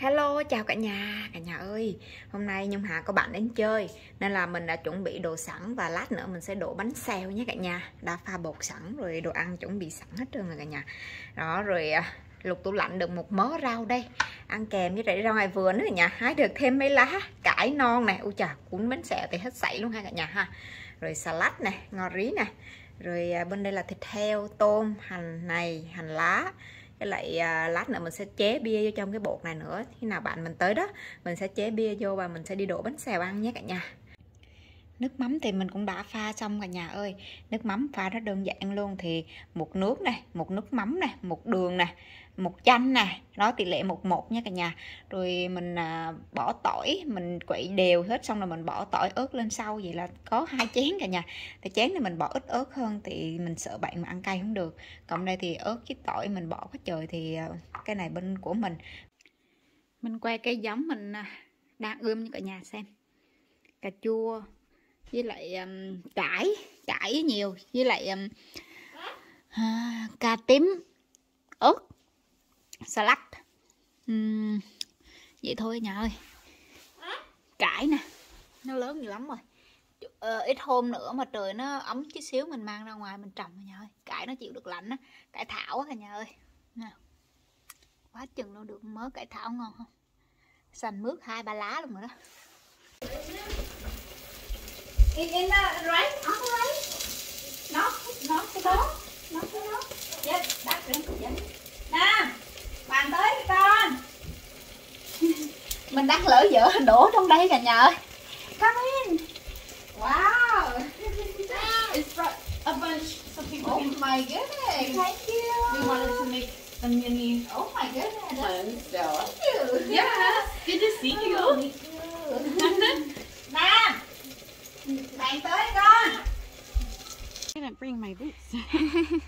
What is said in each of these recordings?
Hello, chào cả nhà, cả nhà ơi Hôm nay Nhung Hà có bạn đến chơi Nên là mình đã chuẩn bị đồ sẵn Và lát nữa mình sẽ đổ bánh xèo nhé cả nhà. Đã pha bột sẵn rồi đồ ăn chuẩn bị sẵn hết trơn rồi cả nhà. Đó rồi à, lục tủ lạnh được một mớ rau đây. Ăn kèm với rau ngoài vườn nữa cả nhà. Hái được thêm mấy lá cải non nè. Ui chà, cuốn bánh xèo thì hết sảy luôn ha cả nhà ha. Rồi salad nè, ngò rí nè. Rồi à, bên đây là thịt heo, tôm, hành này, hành lá với lại à, lát nữa mình sẽ chế bia vô trong cái bột này nữa. Khi nào bạn mình tới đó mình sẽ chế bia vô và mình sẽ đi đổ bánh xèo ăn nhé cả nhà nước mắm thì mình cũng đã pha xong cả nhà ơi. Nước mắm pha rất đơn giản luôn thì một nước này một nước mắm này một đường này một chanh nè đó tỷ lệ một một nha cả nhà. Rồi mình à, bỏ tỏi mình quậy đều hết xong rồi mình bỏ tỏi ớt lên sau vậy là có hai chén cả nhà. Thì chén này mình bỏ ít ớt hơn thì mình sợ bạn mà ăn cay không được. Còn đây thì ớt với tỏi mình bỏ quá trời thì à, cái này bên của mình. Mình quay cái giống mình à, đang ươm cho cả nhà xem. Cà chua với lại um, cải cải nhiều với lại um, à, cà tím ớt salad. Uhm, vậy thôi nhà ơi. Cải nè nó lớn nhiều lắm rồi. Ờ, ít hôm nữa mà trời nó ấm chút xíu mình mang ra ngoài mình trồng nhà ơi. Cải nó chịu được lạnh á cải thảo á nhà ơi. Nào quá chừng luôn được mớ cải thảo ngon không? Xanh mướt hai ba lá luôn rồi đó in in the right on the right. Nó nó cái đó nó cái đó yes that's it yes. Nam bạn tới con. Mình đang lỡ dở đổ trong đây cả nhà ơi. Come in. Wow. It's a bunch so people Oh my goodness. Thank you. We wanted to make a mini oh my goodness. One so thank you. Yeah good to see you. nam bạn tới con I didn't bring my boots?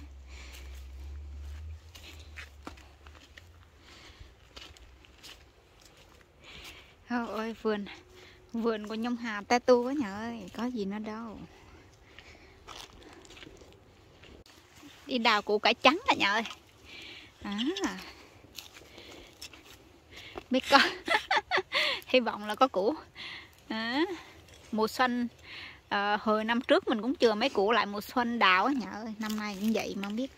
Ôi ơi vườn. Vườn của nhông hà ta tu quá nhà ơi. Có gì nữa đâu. Đi đào củ cải trắng cả nhà ơi. À. Biết có. Hy vọng là có củ. À. Mùa xuân à, Hồi năm trước mình cũng chừa mấy củ lại mùa xuân đào á nhà ơi Năm nay cũng vậy mà không biết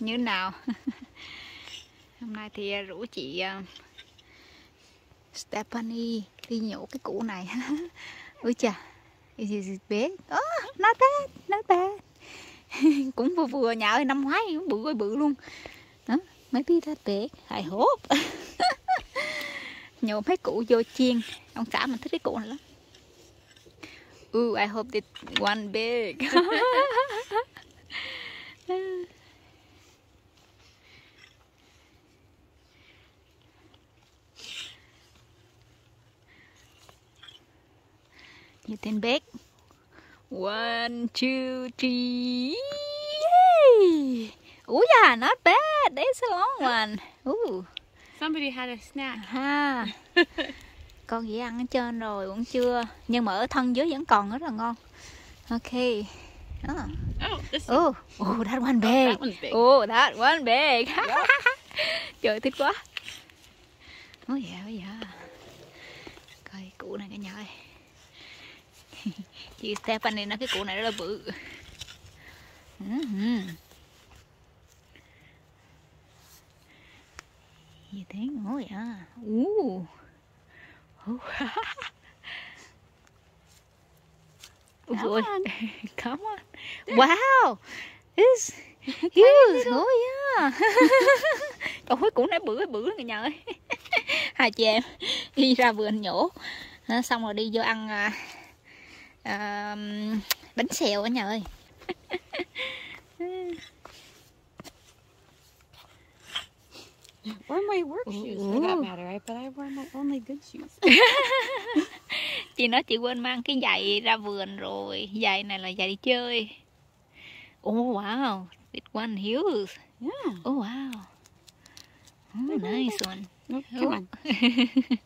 như nào. Hôm nay thì ờ, rủ chị ờ, Stephanie đi nhổ cái củ này. Ui chà is it big oh, not bad not bad cũng vừa vừa nhà ơi năm ngoái cũng bự ơi bự luôn. Đó maybe that big I hope nhổ mấy củ vô chiên. Ông xã mình thích cái củ này lắm. Ooh, I hope it one big You can bake. One, two, three. Yay! Ooh, yeah, not bad. That's a long one. Ooh, somebody had a snack ha. Uh-huh. Con dĩ ăn ở trên rồi cũng chưa, nhưng mà ở thân dưới vẫn còn rất là ngon. Ok. Oh, oh oh, oh that one big. Oh, that one big. Trời thích quá. Oh yeah, oh yeah. Coi củ này cả nhà ơi. chị Stephanie nói cái củ này rất là bự uh-huh. gì thế ngồi à uh. Come on. Come on. Wow. This huge. Oh yeah. Trời ơi, củ này bự bự cả nhà ơi. Hai chị em đi ra vườn nhổ. Đó, Xong rồi đi vô ăn à, à, bánh xèo ở nhà ơi. or my work shoes for that matter I but I wear my only good shoes. Chị nói chị quên mang cái giày ra vườn rồi. Giày này là giày đi chơi. Oh wow. It one huge. Yeah. Oh wow. Oh, nice one. Nope, come on.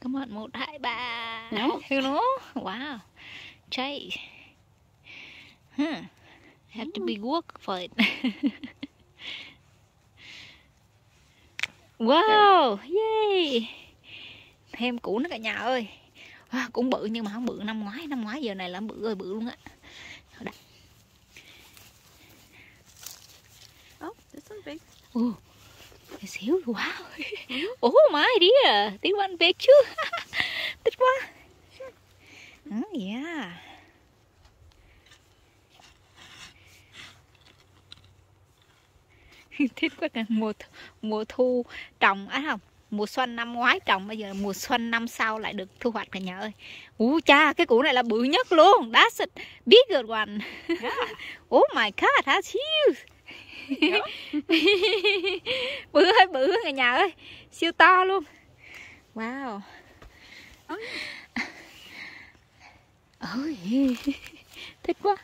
Come on một hai ba. No. know wow. Chase huh. Have to be work for it Wow, yay Thêm củ nữa cả nhà ơi à, Cũng bự nhưng mà không bự năm ngoái Năm ngoái giờ này là bự ơi bự luôn á Oh, this one's big. Oh, it's huge. Wow. Oh my dear. This one big too. Thích quá. Oh yeah. Thích quá mùa mùa thu trồng á không? Mùa xuân năm ngoái trồng bây giờ mùa xuân năm sau lại được thu hoạch cả nhà ơi. Ú cha cái củ này là bự nhất luôn that's a bigger one oh my god that's huge bự ơi bự cả nhà ơi siêu to luôn. Wow. Ôi thích quá.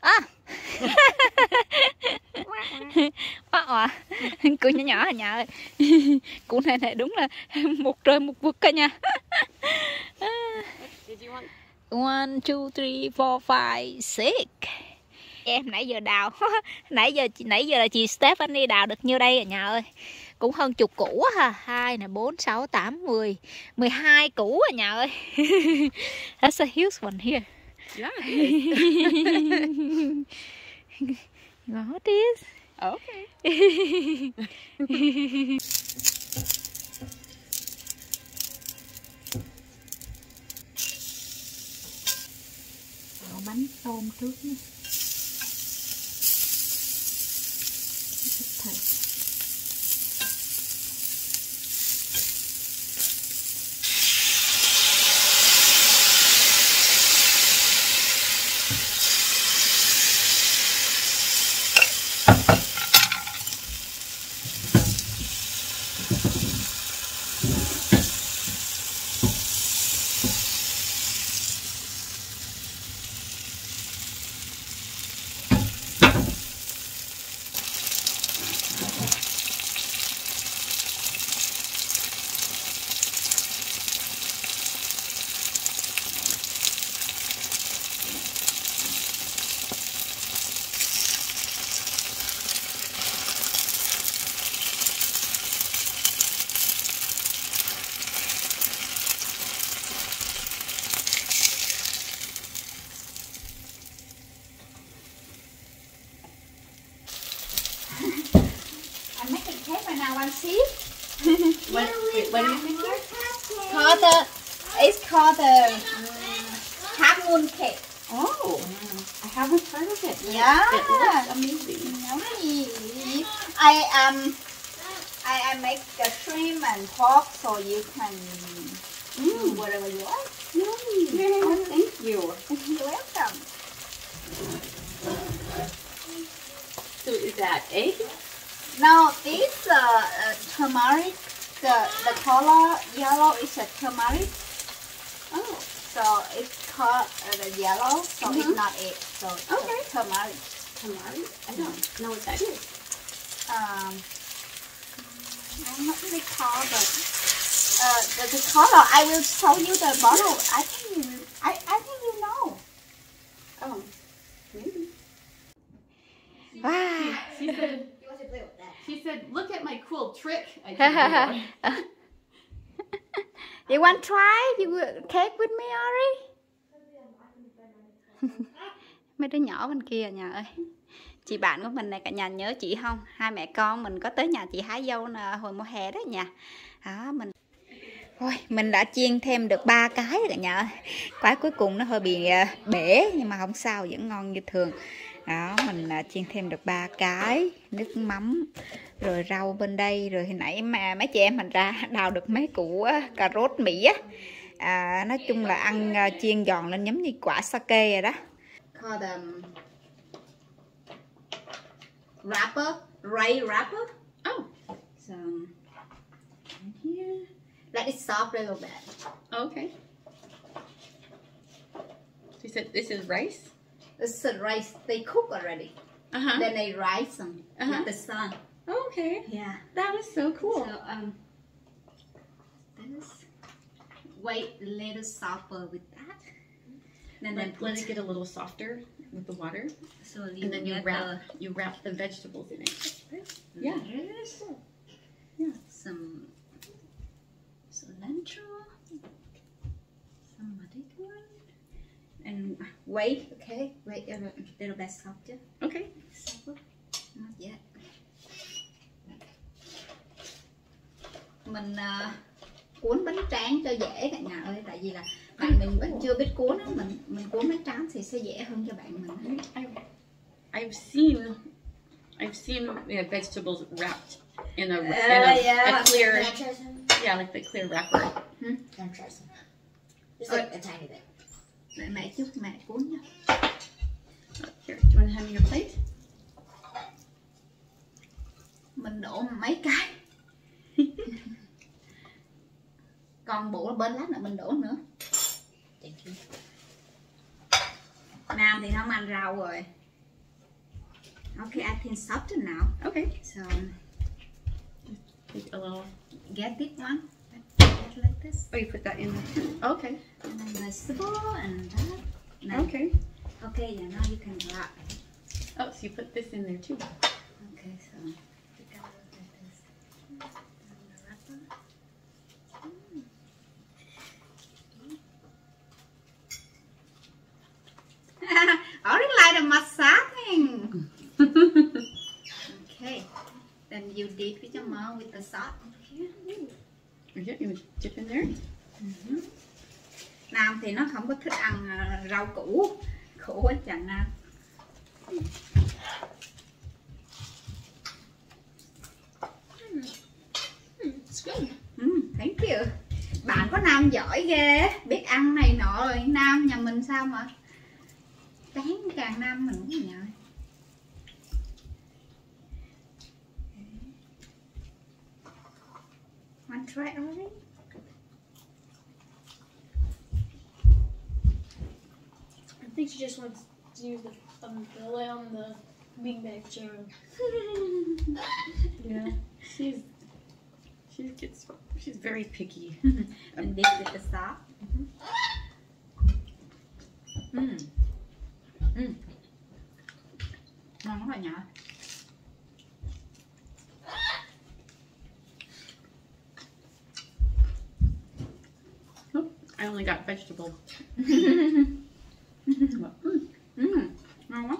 À quá à. Củ nhỏ nhỏ à nhà ơi. Củ này này đúng là một trời một vực cả nhà. Want? one two three four five six. Em nãy giờ đào. Nãy giờ nãy giờ là chị Stephanie đào được nhiêu đây à nhà ơi? Cũng hơn chục củ ha. Hai nè bốn sáu tám mười. Mười hai củ à nhà ơi. That's a huge one here Yeah, it is. what is okay. Bánh tôm trước nha Yeah. It looks amazing. Yummy. I um. I, I make the shrimp and pork so you can do Mm. whatever you like. Yummy. Oh, thank you. You're welcome. So is that egg? Now this uh, uh turmeric, the the color yellow is a turmeric. Oh, So it's called uh, the yellow, so Mhm. it's not egg. So it's a Okay. turmeric. tamari? I don't know what that is. Um, I'm not really call, but uh, the, the color. I will show you the bottle. I think you, I, I think you know. Oh, maybe. Wow. She said, she said, look at my cool trick. I you want to try you will cake with me, Ari? Mấy đứa nhỏ bên kia à, nhà ơi. Chị bạn của mình này cả nhà nhớ chị không? Hai mẹ con mình có tới nhà chị hái dâu nè, hồi mùa hè đó nhà. Đó mình Thôi, mình đã chiên thêm được ba cái rồi cả nhà ơi. Cái cuối cùng nó hơi bị à, bể nhưng mà không sao, vẫn ngon như thường. Đó, mình à, chiên thêm được ba cái, nước mắm, rồi rau bên đây, rồi hồi nãy mà mấy chị em mình ra đào được mấy củ cà rốt Mỹ á. À, nói chung là ăn chiên giòn lên giống như quả sake rồi đó. Called um, wrapper, ray wrapper. Oh, So here, let it soft a little bit. okay. She said, this is rice? This is rice they cook already. Uh huh. Then they rice them Uh-huh. with the sun. Okay. Yeah. That is so cool. So um, this wait a little softer with then let, let it get a little softer with the water. So and then you wrap the, you wrap the vegetables in it. Yeah. There's yeah. Some cilantro, some batik and white. Okay, wait a little bit softer. Okay. Not yet. Mình uh, cuốn bánh tráng cho dễ cả nhà ơi, tại vì là bạn mình vẫn chưa biết cuốn á, mình mình cuốn bánh tráng thì sẽ dễ hơn cho bạn mình. I've, I've seen I've seen yeah, vegetables wrapped in a, in a, Uh, yeah. a clear yeah like the clear wrapper. Can I try some? Just like a tiny bit. Mẹ chút mẹ cuốn nha. Here, do you want to hand me your plate? Mình đổ mấy cái. Còn bộ bên lát nữa mình đổ nữa. Nam thì không ăn rau rồi. Okay, I can soften now. Okay. So Take a little. get this one. Get like this. Oh, you put that in there. Okay. And then vegetable and that. Now, Okay. okay, yeah, now you can wrap. Oh, so you put this in there too. Okay, so rau củ khổ quá chàng Nam. It's thank you. Bạn có Nam giỏi ghê. Biết ăn này nọ rồi, Nam nhà mình sao mà? Tán càng Nam mình cũng nhờ. One try already? Think she just wants to use the, um, the lay on the Big Bag chair. Yeah. She's she gets she's very picky. Mình dip with the sauce. Ừ. Ừ. Ngon quá nhở? I only got vegetable. Ngon quá.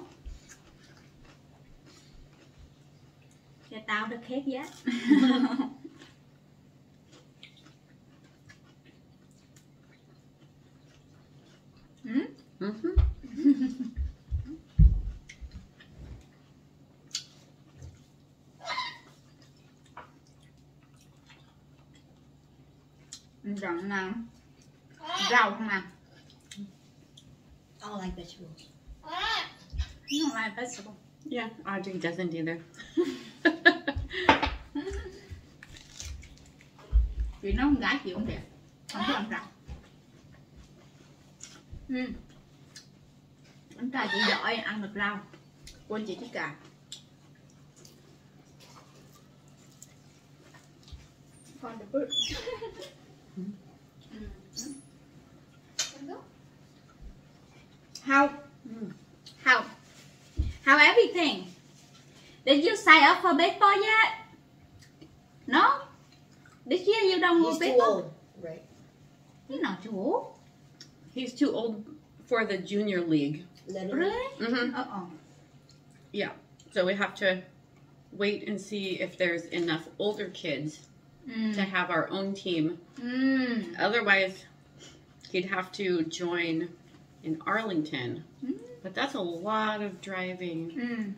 Cho tao được khét giá. Ừ. Rộng nào. Rau không à? I don't like vegetables. Like vegetable. Yeah, Audrey doesn't either. Chị nói con gái chị không đẹp. Không có ăn rau. Ừ. Anh trai chị giỏi ăn được rau. Quên chị chỉ cà. Find a book. How? How? How everything? Did you sign up for baseball yet? No? This year you don't go He's too old, right? You're not too old. He's too old for the junior league. Little. Really? hmm Uh-oh. Yeah. So we have to wait and see if there's enough older kids to Mm. have our own team. Mm. Otherwise, he'd have to join in Arlington. Mm. But that's a lot of driving Mm.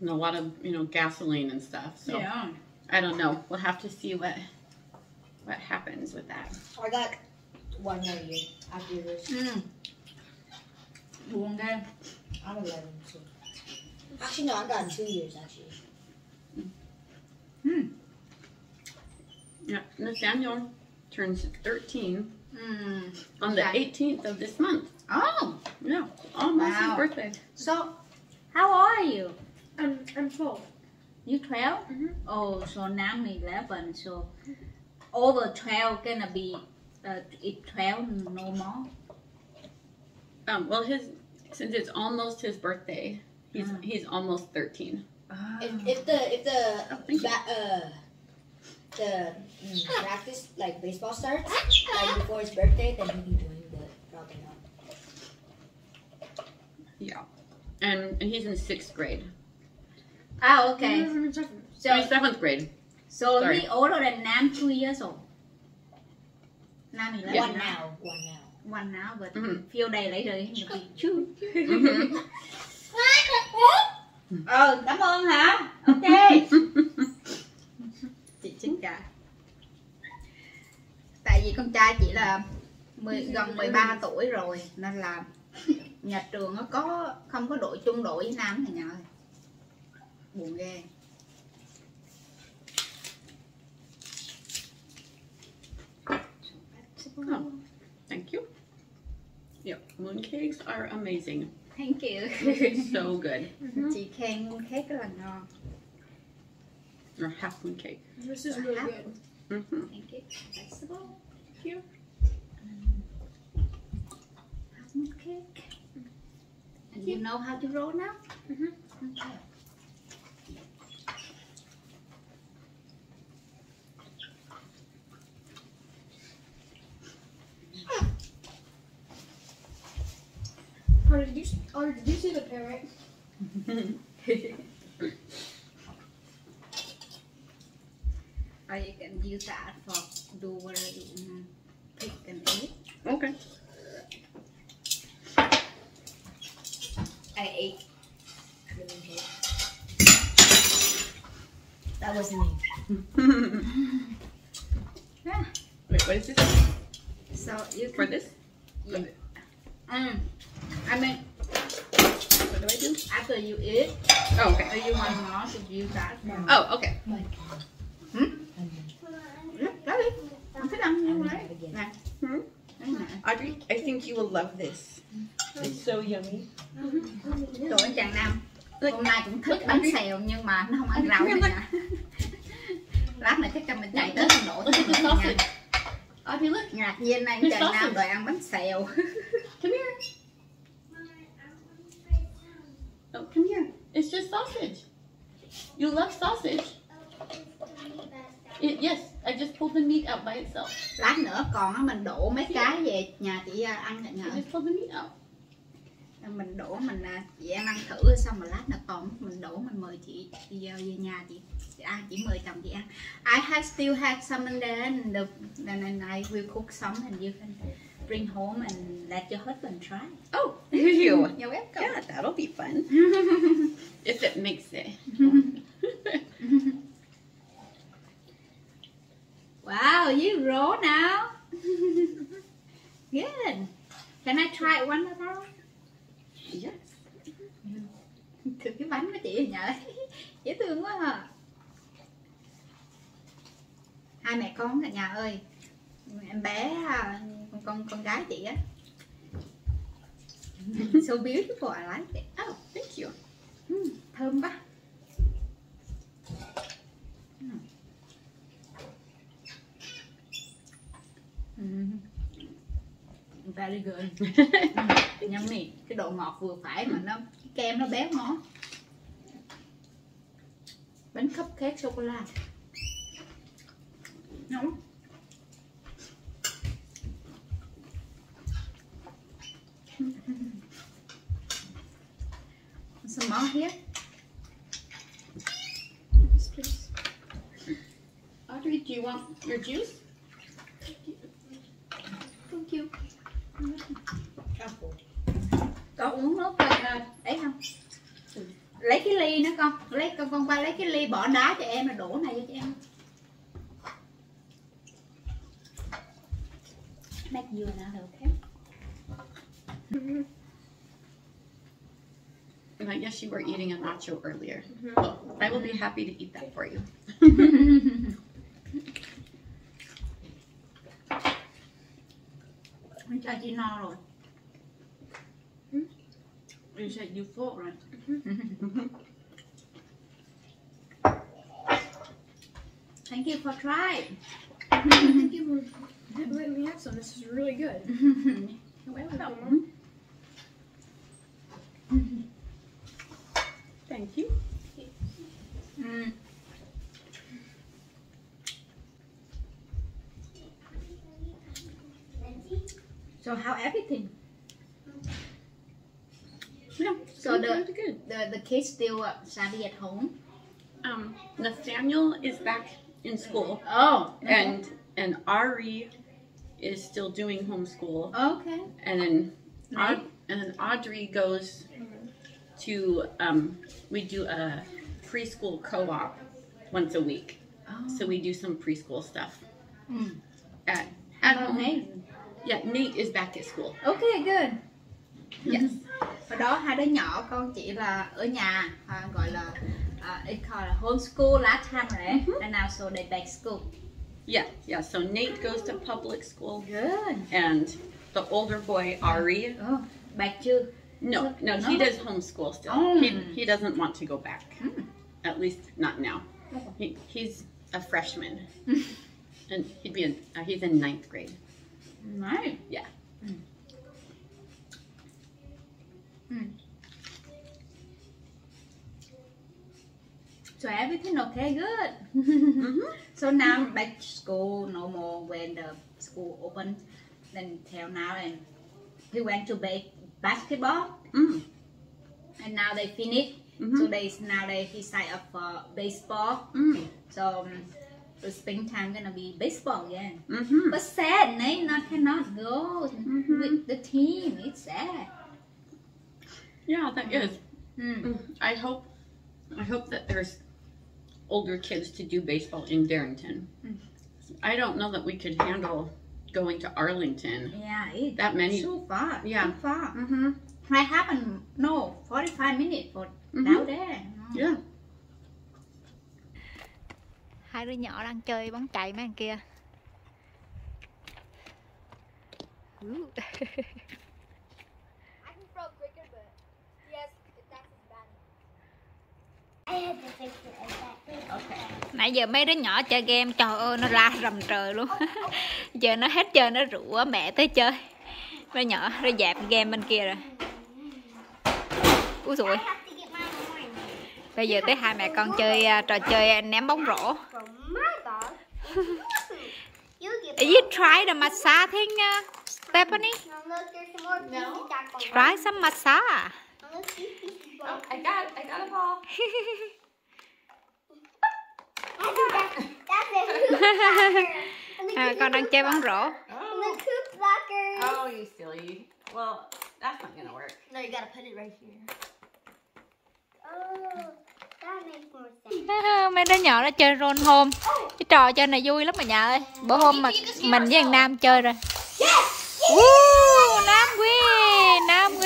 and a lot of you know gasoline and stuff. So Yeah. I don't know. We'll have to see what what happens with that. I got one more year after this. Mm. Buồn ghê. I'm 11 too. Actually, no, I got two years actually. Mm. Yeah, Nathaniel turns 13 Mm. on the Okay. 18th of this month. Oh, no. almost Wow. his birthday. so how are you? I'm, I'm 12. You 12? Mhm. Oh, so now I'm 11. So over 12 gonna be uh, it 12 no more. Um, well, his since it's almost his birthday, he's Mm. he's almost 13. If, if the if the Oh, thank you. ba- uh the mm, practice like baseball starts like before his birthday, then he can join, but probably not. Yeah. And, and he's in sixth grade. Ah, okay. Mm. So, I mean, seventh grade. so sorry. he older than Nam two years old. Nam is Yeah. One now, one now. One now, but Mhm. few days later he will be two. Mhm. Ờ, cảm ơn hả? Ok. chị chính cả. Tại vì con trai chỉ là 10, gần 13 tuổi rồi nên là nhà trường nó có không có đội chung đội với nam thì nhà ơi. Buồn ghê. Oh, thank you. Yep, mooncakes are amazing. Thank you. so good. chị khen cake rất là ngon. Or half mooncake. This is really good. hmm Thank you. Flexible. Thank you. Cake. And you know how to roll now? Mhm. Okay. Oh, did you, oh, did you see the parrot? Or you can use that for do whatever you want. Pick and eat. Okay. I ate. That was me. Yeah. Wait, what is this? So you For can. this? Yeah. Mm. I mean, What do I do? after you eat, Oh, okay. or you want more to use that. Oh, okay. Đó đi. Không thích ăn nhưng lấy. Nè. Hmm? Đấy nè. Audrey, I think you will love this. It's so yummy. Tụi anh chàng Hôm nay cũng thích bánh xèo nhưng mà nó không ăn rau này nha. Lát nữa chắc chắn mình chạy tới mình đổ. Audrey, look. Ngạc nhiên này Cái chàng Nam đòi ăn bánh xèo. Come here. Oh, come here. It's just sausage. You love sausage. It, yes, I just pulled the meat out by itself. Lát nữa còn mình đổ mấy cái về nhà chị à, ăn cả I nhà. just pulled the meat out. Mình đổ mình à, chị em ăn thử xong rồi lát nữa còn mình đổ mình mời chị chị về nhà chị chị mời chồng chị ăn. I have still had some in there and the, and then I will cook some and you can bring home and let your husband try. Oh, you. You're welcome. Yeah, that'll be fun. if it makes it. Wow, you roll now. Good. Can I try one more? Yes. Thử cái bánh của chị nhở Dễ thương quá hả? Hai mẹ con cả nhà ơi Em bé con con con gái chị á So beautiful, I like it Oh, thank you. Mm, Thơm quá Mm. Very good Yummy Cái độ ngọt vừa phải mà nó cái kem nó béo ngon Bánh cupcake sô cô la Nóng Some more here. Audrey, do you want your juice? Thank you Apple. Con uống nước ấy không Lấy cái ly nữa con lấy con con qua lấy cái ly bỏ đá cho em rồi đổ này cho em Make you another okay And I guess you were eating a nacho earlier. Mhm. Well, I will be happy to eat that for you. Cho chị no rồi Hmm? You said you full rồi Thank you for trying Thank you for letting me have some. This is really good. You're welcome mm-hmm Thank you. Mm. So how everything? Yeah, So Good, the good, good. the the kids still study at home. Um, Nathaniel is back in school, Oh, and and Ari is still doing homeschool, okay. and then Right. Aud- and then Audrey goes to um, we do a preschool co-op once a week, Oh. so we do some preschool stuff Mm. at at home. Yeah, Nate is back at school. Okay, good. Yes. Hồi đó hai đứa nhỏ con chỉ là ở nhà à, gọi là uh, it called a homeschool last time right? Mhm. And now so they back school. Yeah, yeah. So Nate goes to public school, Good. and the older boy Ari. Oh, back chưa? No, no, he No? does homeschool still. Oh. He he doesn't want to go back. Mm. At least not now. He, he's a freshman, and he'd be in uh, he's in ninth grade. Right. Yeah. Mm. Mm. So everything okay, good. Mm-hmm. So now back to school no more when the school opened. Then till now and he went to ba- basketball Mm. and now they finished. Mhm. So they now they he signed up for baseball. Mm. So um, the springtime gonna be baseball again. Mm-hmm. But sad, they not cannot go with the team. It's sad. Yeah, that is. Mm. Mm. I hope I hope that there's older kids to do baseball in Darrington. Mm. I don't know that we could handle going to Arlington. Yeah, it's That many. too far. Yeah. Too far. Mm-hmm. I haven't no forty five minutes for Mhm. down there. No. Yeah. hai đứa nhỏ đang chơi bóng chày mấy thằng kia nãy giờ mấy đứa nhỏ chơi game trời ơi nó la rầm trời luôn giờ nó hết chơi nó rủ mẹ tới chơi mấy nhỏ nó dạp game bên kia rồi úi I dồi have to get mine in the morning. bây giờ tới hai mẹ con chơi à, trò chơi ném bóng rổ dog. you try the massage thing, uh, Stephanie? No. Try some massage. I got, I got a ball. I do that. That's a hoop blocker. And look à, con đang chơi bóng rổ. Blocker. Oh, you silly. Well, that's not gonna work. No, you gotta put it right here. Oh, that makes more sense. Mấy đứa nhỏ nó chơi roll home. Cái trò chơi này vui lắm mà nhà ơi. Bữa hôm mà mình với thằng Nam chơi rồi. Woo, Nam win, Nam win.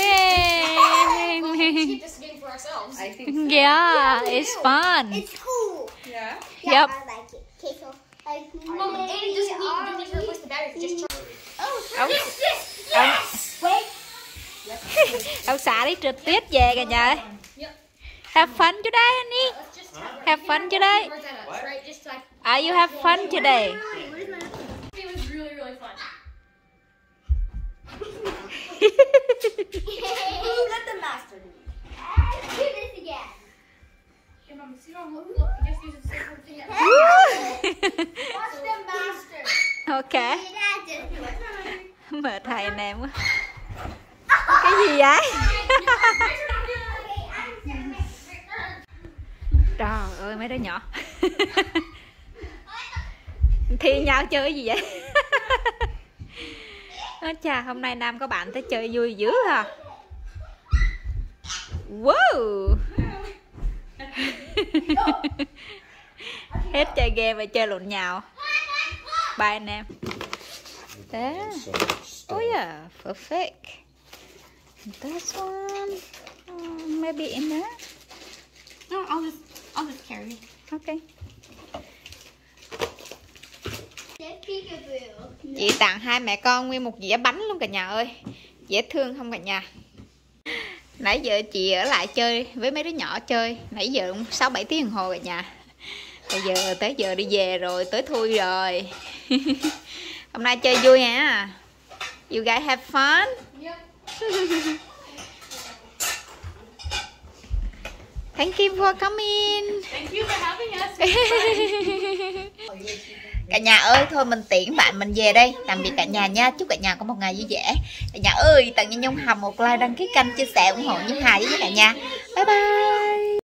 Yeah, it's fun. It's Yep. I like it. Okay, so like Mom, and it doesn't need, you need to replace the batteries. Just charge. Oh, yes, ông, yes. Wait. ông xả đi trượt tuyết về cả nhà. Have fun today, honey. Just have, fun today. Just Are you have fun today? It was really, really fun. ok. Mệt thầy anh em quá. Cái gì vậy? Trời ơi mấy đứa nhỏ Thi nhau chơi cái gì vậy Ơ chà hôm nay Nam có bạn tới chơi vui dữ à Wow Hết chơi game và chơi lộn nhào. Bye anh em. There Oh yeah, perfect. This one. Uh, Maybe in there. No, I'll just I'll just carry. Okay. Chị tặng hai mẹ con nguyên một dĩa bánh luôn cả nhà ơi. Dễ thương không cả nhà. Nãy giờ chị ở lại chơi với mấy đứa nhỏ chơi. Nãy giờ cũng 6-7 tiếng đồng hồ cả nhà Bây giờ tới giờ đi về rồi, tới thui rồi. Hôm nay chơi vui hả? You guys have fun. Thank you for coming. Thank you for having us. cả nhà ơi thôi mình tiễn bạn mình về đây. Tạm biệt cả nhà nha. Chúc cả nhà có một ngày vui vẻ. Cả nhà ơi tặng cho nhung hầm một like đăng ký kênh chia sẻ ủng hộ nhung hà với cả nhà. Bye bye